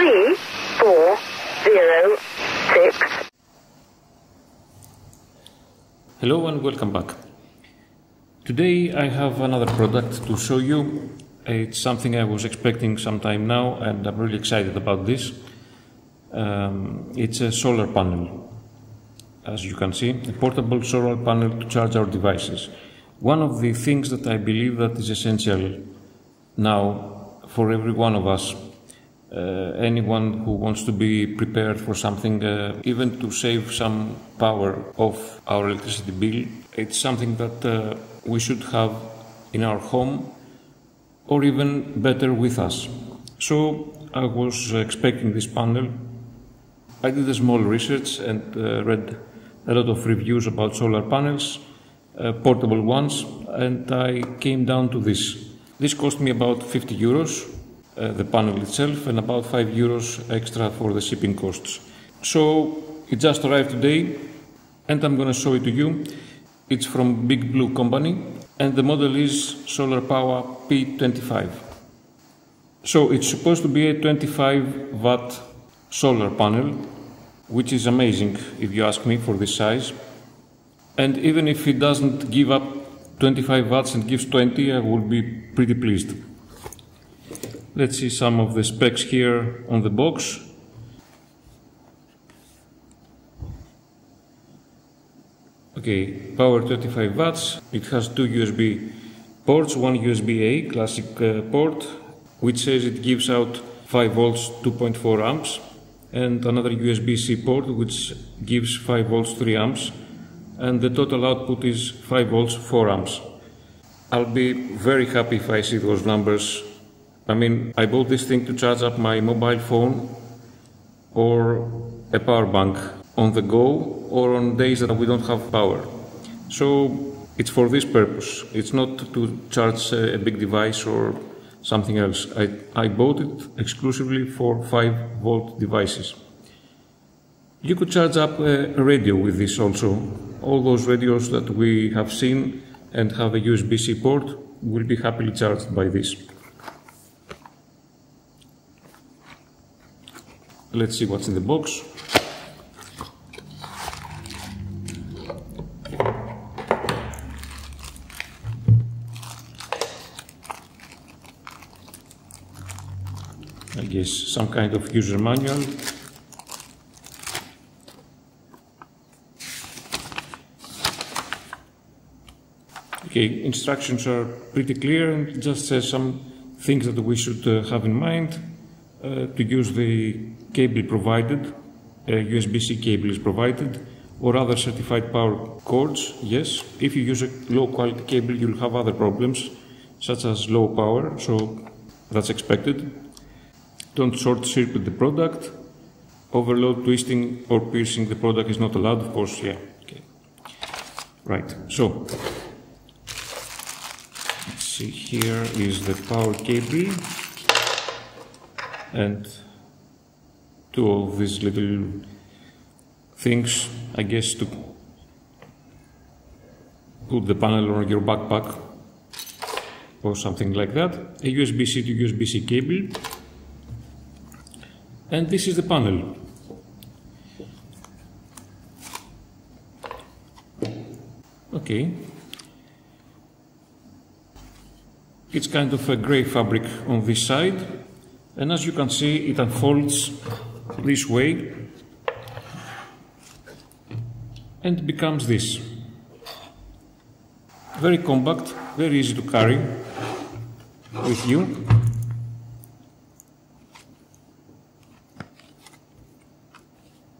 three four zero six. Hello and welcome back. Today I have another product to show you. It's something I was expecting some time now and I'm really excited about this. Um, it's a solar panel. As you can see, a portable solar panel to charge our devices. One of the things that I believe that is essential now for every one of us uh, anyone who wants to be prepared for something, uh, even to save some power of our electricity bill, it's something that uh, we should have in our home or even better with us. So I was expecting this panel. I did a small research and uh, read a lot of reviews about solar panels, uh, portable ones, and I came down to this. This cost me about 50 euros Uh, the panel itself and about 5 euros extra for the shipping costs. So it just arrived today and I'm going to show it to you. It's from Big Blue Company and the model is SolarPowa P25. So it's supposed to be a 25 watt solar panel, which is amazing if you ask me for this size. And even if it doesn't give up 25 watts and gives 20, I will be pretty pleased. Let's see some of the specs here on the box. Okay, power 35 watts. It has two USB ports, one USB-A classic uh, port, which says it gives out 5 volts 2.4 amps, and another USB-C port, which gives 5 volts 3 amps, and the total output is 5 volts 4 amps. I'll be very happy if I see those numbers I mean, I bought this thing to charge up my mobile phone or a power bank on the go or on days that we don't have power. So it's for this purpose. It's not to charge uh, a big device or something else. I, I bought it exclusively for 5 volt devices. You could charge up uh, a radio with this also. All those radios that we have seen and have a USB-C port will be happily charged by this. Let's see what's in the box. I guess some kind of user manual. Okay, instructions are pretty clear and just says some things that we should uh, have in mind. Uh, to use the cable provided, USB-C cable is provided, or other certified power cords, yes. If you use a low quality cable, you'll have other problems, such as low power, so that's expected. Don't short circuit the product. Overload, twisting, or piercing the product is not allowed, of course, yeah. Okay. Right, so, let's see, here is the power cable and two of these little things, I guess, to put the panel on your backpack or something like that. A USB-C to USB-C cable. And this is the panel. Okay. It's kind of a grey fabric on this side and as you can see, it unfolds this way and becomes this. Very compact, very easy to carry with you.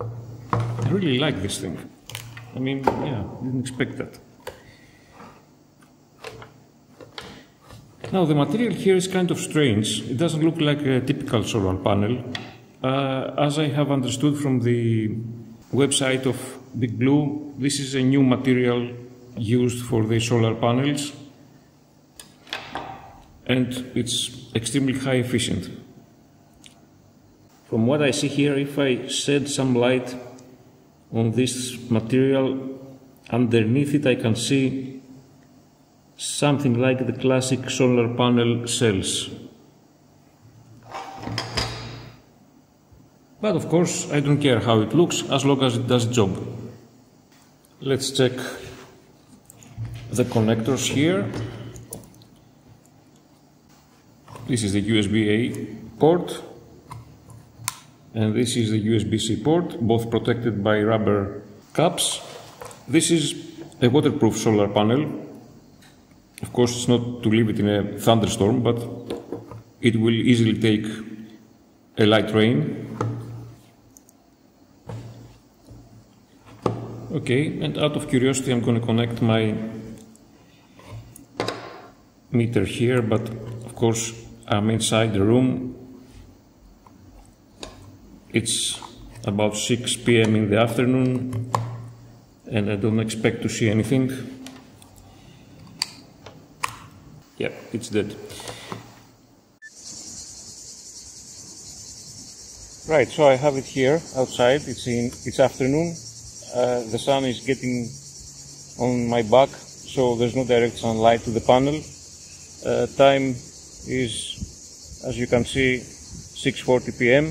I really like this thing. I mean, yeah, didn't expect that. Now the material here is kind of strange. It doesn't look like a typical solar panel. Uh, as I have understood from the website of Big Blue, this is a new material used for the solar panels and it's extremely high efficient. From what I see here, if I shed some light on this material, underneath it I can see something like the classic solar panel cells. But of course, I don't care how it looks as long as it does job. Let's check the connectors here. This is the USB-A port and this is the USB-C port, both protected by rubber caps. This is a waterproof solar panel. Of course, it's not to leave it in a thunderstorm, but it will easily take a light rain. Okay, and out of curiosity, I'm going to connect my meter here, but of course, I'm inside the room. It's about 6 p.m. in the afternoon, and I don't expect to see anything. Yeah, it's dead. Right, so I have it here outside. It's in it's afternoon. Uh, the sun is getting on my back, so there's no direct sunlight to the panel. Uh, time is, as you can see, 6:40 p.m.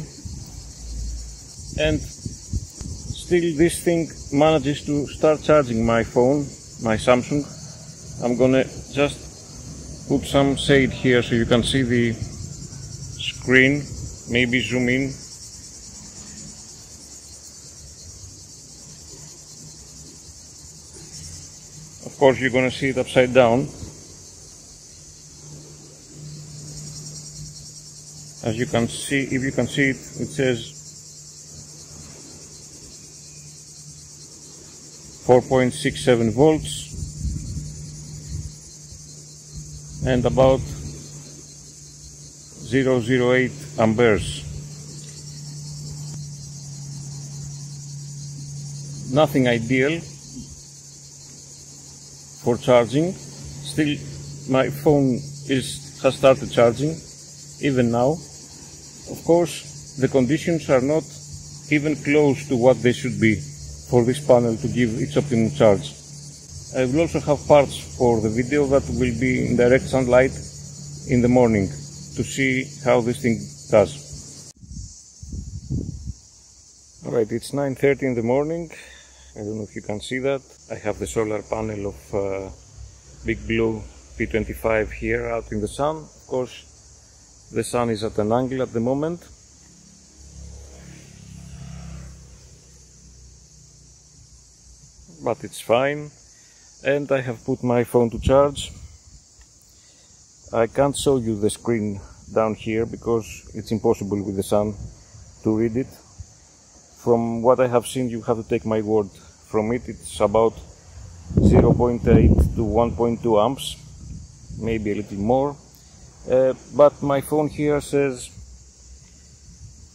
and still this thing manages to start charging my phone, my Samsung. I'm gonna just put some shade here so you can see the screen. Maybe zoom in Of course, you're going to see it upside down. As you can see, if you can see it, it says 4.67 volts and about 008 amperes. Nothing ideal for charging. Still, my phone is has started charging even now. Of course, the conditions are not even close to what they should be for this panel to give its optimum charge. I will also have parts for the video that will be in direct sunlight in the morning to see how this thing does. Alright, it's 9.30 in the morning. I don't know if you can see that. I have the solar panel of uh, Big Blue P25 here out in the sun. Of course, the sun is at an angle at the moment. But it's fine. And I have put my phone to charge. I can't show you the screen down here because it's impossible with the sun to read it. From what I have seen, you have to take my word from it. It's about 0.8 to 1.2 amps, maybe a little more. Uh, but my phone here says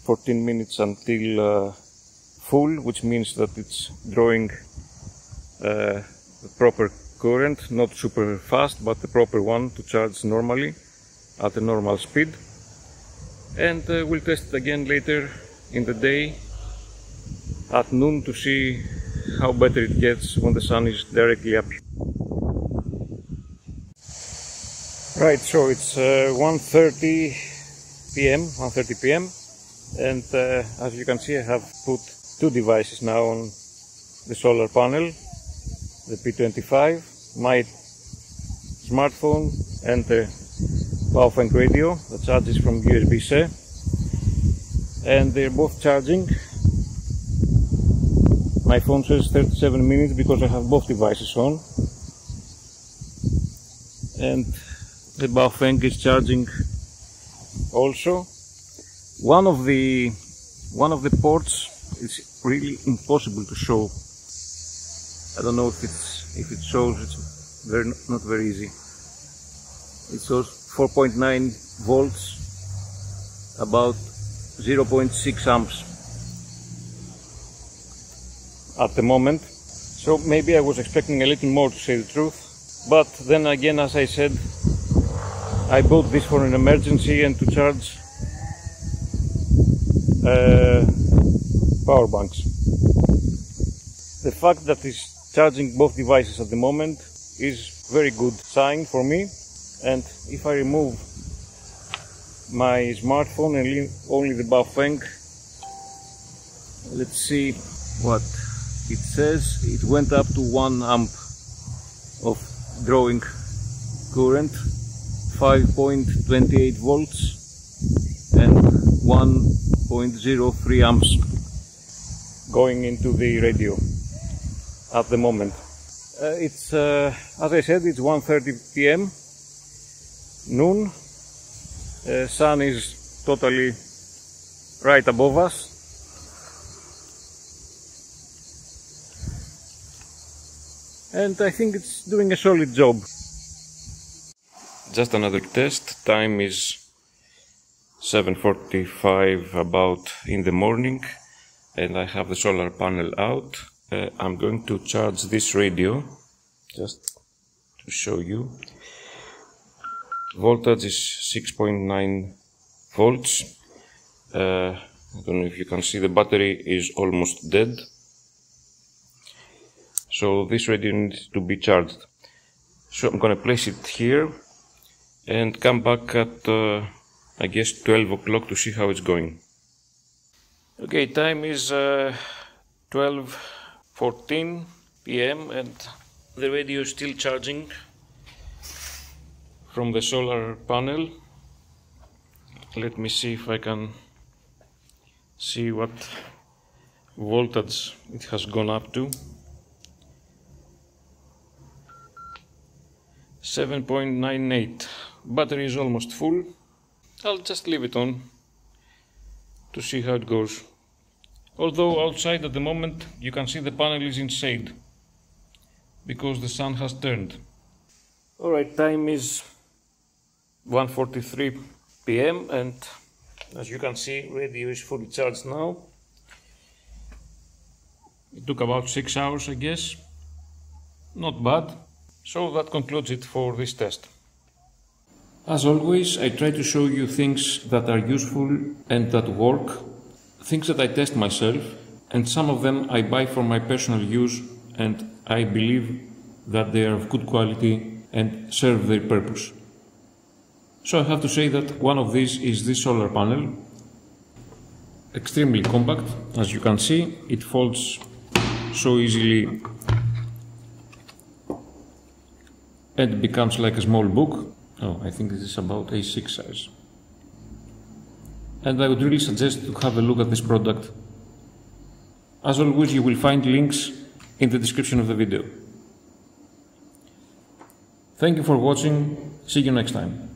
14 minutes until uh, full, which means that it's drawing uh, the proper current, not super fast, but the proper one to charge normally at a normal speed. And uh, we'll test it again later in the day at noon to see how better it gets when the sun is directly up. Right, so it's uh, 1.30 p.m., 1.30 p.m. and uh, as you can see I have put two devices now on the solar panel, the P25, my smartphone and the Baofeng radio that charges from USB-C and they're both charging my phone says 37 minutes because I have both devices on. And the Baofeng is charging also. One of the one of the ports is really impossible to show. I don't know if it's if it shows it's very not very easy. It shows 4.9 volts about 0.6 amps at the moment. So maybe I was expecting a little more to say the truth. But then again, as I said, I bought this for an emergency and to charge uh, power banks. The fact that it's charging both devices at the moment is very good sign for me. And if I remove my smartphone and leave only the Baofeng let's see what it says it went up to 1 amp of drawing current 5.28 volts and 1.03 amps going into the radio at the moment uh, it's uh, as I said it's 1:30 p.m. noon uh, sun is totally right above us and I think it's doing a solid job. Just another test. Time is 7.45 about in the morning and I have the solar panel out. Uh, I'm going to charge this radio just to show you. Voltage is 6.9 volts. Uh, I don't know if you can see the battery is almost dead so this radio needs to be charged. So I'm gonna place it here and come back at uh, I guess 12 o'clock to see how it's going. Okay time is uh, 12.14 p.m. and the radio is still charging from the solar panel. Let me see if I can see what voltage it has gone up to 7.98 battery is almost full. I'll just leave it on to see how it goes. Although outside at the moment you can see the panel is in shade because the sun has turned. Alright time is 1.43 p.m. and as you can see radio is fully charged now. It took about six hours I guess. Not bad so that concludes it for this test. As always, I try to show you things that are useful and that work, things that I test myself, and some of them I buy for my personal use and I believe that they are of good quality and serve their purpose. So I have to say that one of these is this solar panel. Extremely compact, as you can see, it folds so easily it becomes like a small book. Oh, I think this is about A6 size. And I would really suggest to have a look at this product. As always, you will find links in the description of the video. Thank you for watching. See you next time.